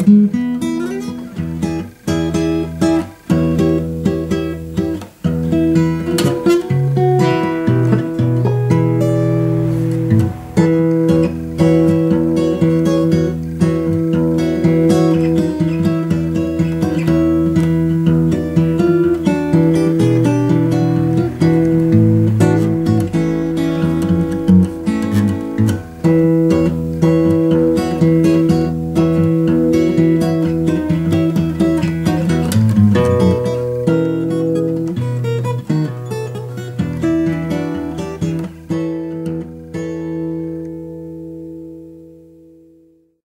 Mm-hmm.